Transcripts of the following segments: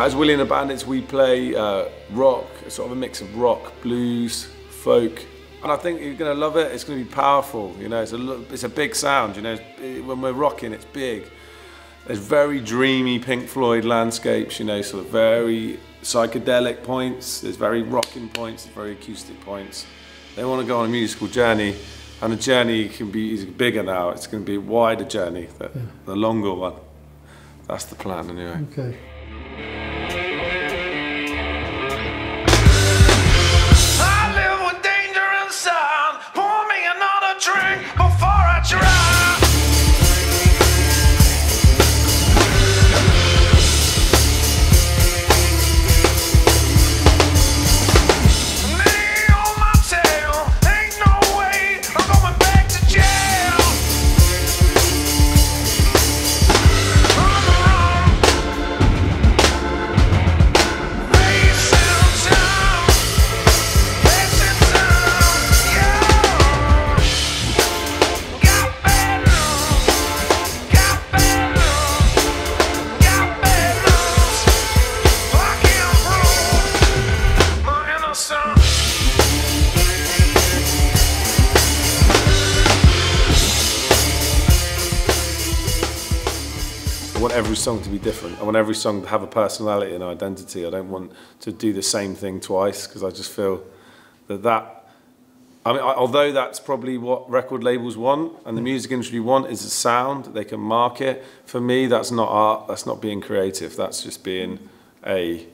As Wille and the Bandits, we play uh, rock, sort of a mix of rock, blues, folk, and I think you're going to love it. It's going to be powerful. You know, it's a it's a big sound. You know, it, when we're rocking, it's big. There's very dreamy Pink Floyd landscapes. You know, sort of very psychedelic points. There's very rocking points. There's very acoustic points. They want to go on a musical journey, and the journey can be bigger now. It's going to be a wider journey, the, yeah. the longer one. That's the plan, anyway. Okay. Every song to be different. I want every song to have a personality and identity. I don't want to do the same thing twice because I just feel that that. I mean, I, although that's probably what record labels want and the music industry want is a sound they can market. For me, that's not art. That's not being creative. That's just being a.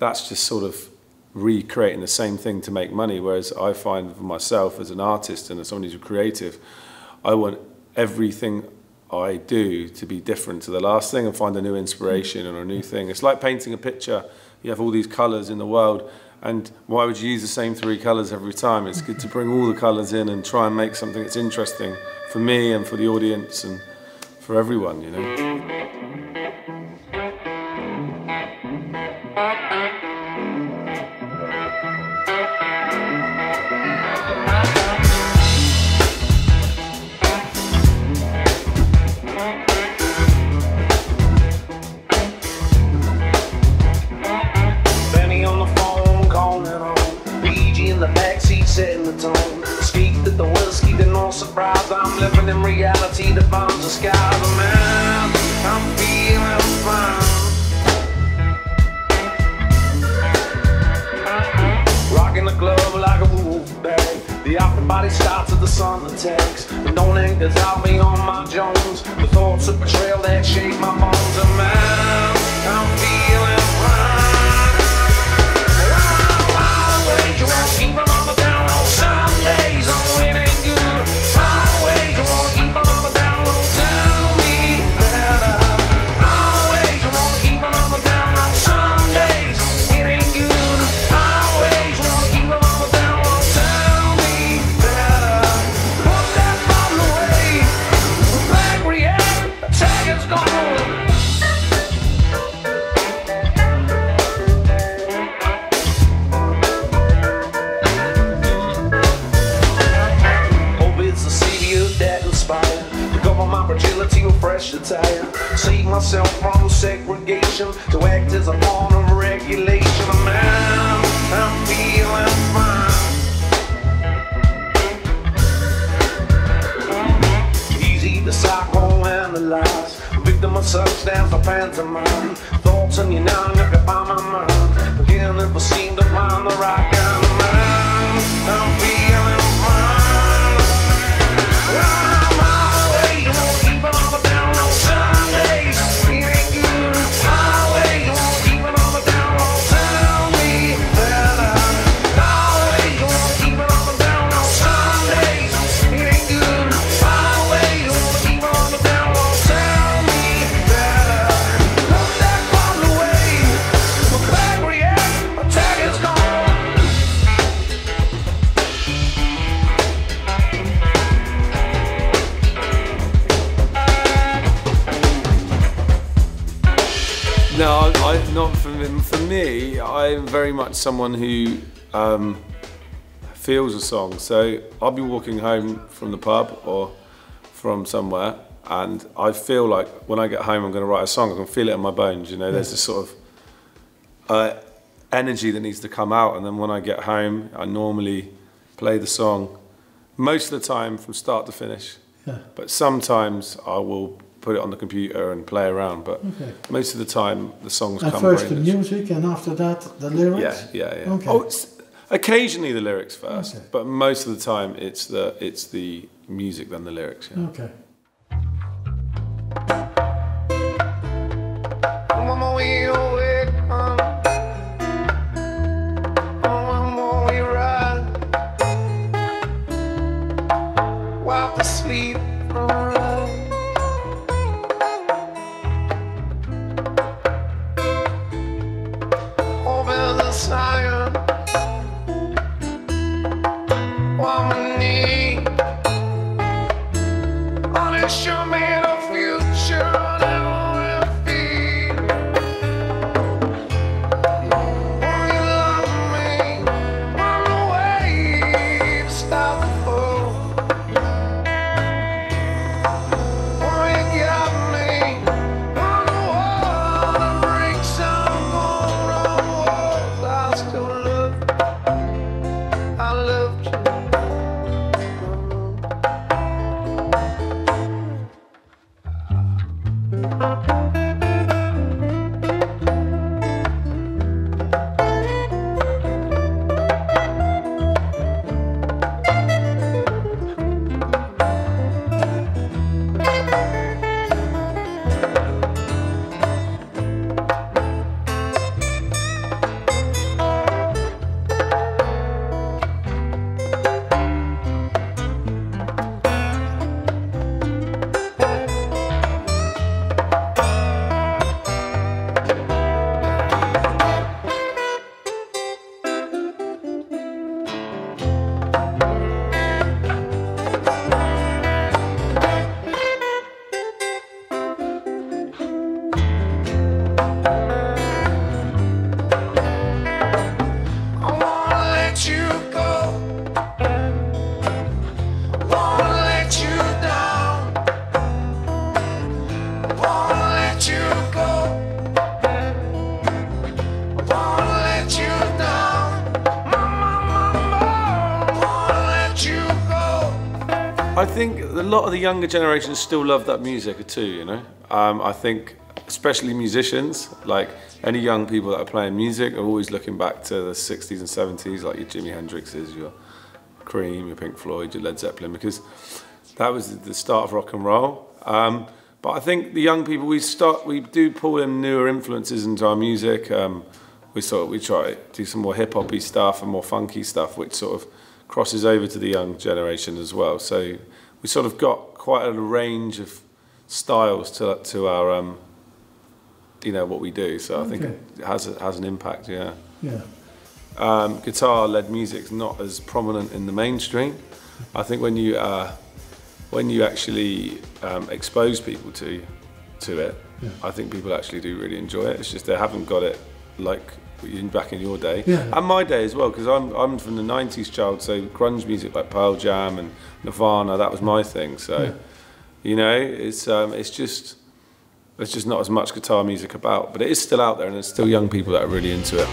That's just sort of recreating the same thing to make money. Whereas I find for myself as an artist and as someone who's creative, I want everything I do to be different to the last thing and find a new inspiration and a new thing. It's like painting a picture. You have all these colours in the world, and why would you use the same three colours every time? It's good to bring all the colours in and try and make something that's interesting for me and for the audience and for everyone, you know. The upper body starts at the sun attacks. The don't anchors out me on my Jones. The thoughts of betrayal that shake my bones. And man, I'm feeling fine. Wow, wow, wait, myself from segregation to act as a form of regulation. Man, I'm feeling fine. Easy to psychoanalyze. Victim of substance or pantomime. Thoughts in you now, you can find my mind. Again, if I seem to find the right kind I'm very much someone who um, feels a song. So I'll be walking home from the pub or from somewhere, and I feel like when I get home, I'm going to write a song. I can feel it in my bones. You know, there's this sort of uh, energy that needs to come out. And then when I get home, I normally play the song most of the time from start to finish. Yeah. But sometimes I will put it on the computer and play around. But Okay. most of the time, the songs And come first the music, and after that the lyrics. Yeah, yeah, yeah. Okay. Oh, it's, occasionally the lyrics first, Okay. but most of the time it's the it's the music than the lyrics. Yeah. Okay. I think a lot of the younger generation still love that music too. You know, um, I think especially musicians, like any young people that are playing music, are always looking back to the '60s and '70s, like your Jimi Hendrixes, your Cream, your Pink Floyd, your Led Zeppelin, because that was the start of rock and roll. Um, but I think the young people, we start, we do pull in newer influences into our music. Um, we sort of, we try to do some more hip hoppy stuff and more funky stuff, which sort of crosses over to the young generation as well. So we sort of got quite a range of styles to to our, um, you know, what we do. So I think it has a, has an impact. Yeah Yeah. um, guitar-led music's not as prominent in the mainstream. I think when you uh, when you actually um, expose people to to it, Yeah. I think people actually do really enjoy it. It's just they haven't got it like in, back in your day Yeah. and my day as well because I'm I'm from the '90s child, so grunge music like Pearl Jam and Nirvana that was my thing. So Yeah. you know, it's um, it's just. There's just not as much guitar music about, but it is still out there, and there's still young people that are really into it.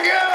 Again.